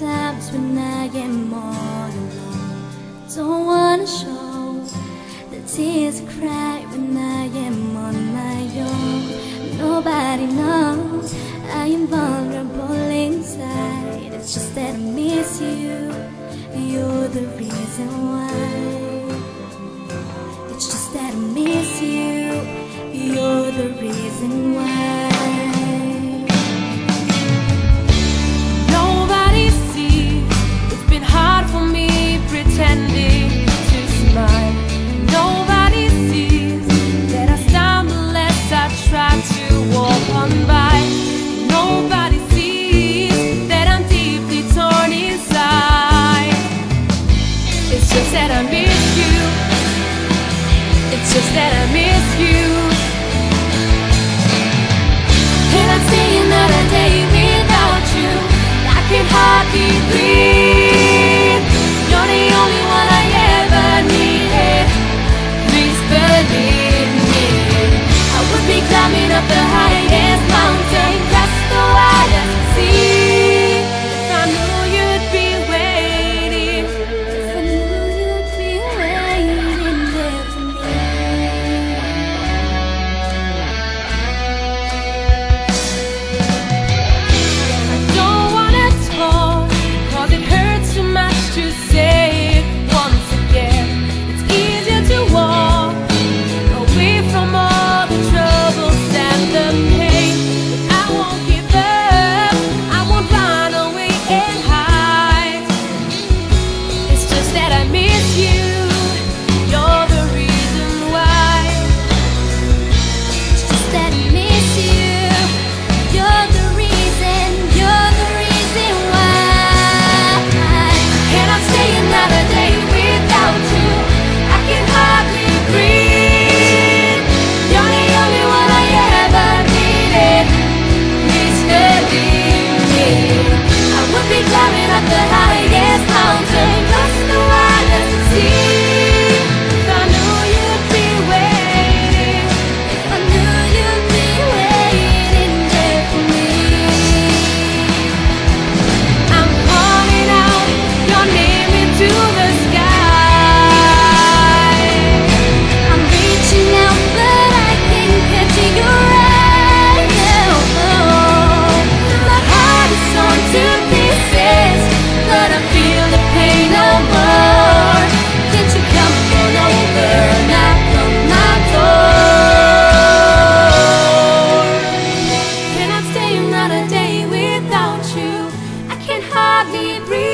when I am all alone. Don't wanna show the tears I cry when I am on my own. Nobody knows I am vulnerable inside. It's just that I miss you. You're the reason why. It's just that I miss you. You're the reason why. godly breathe.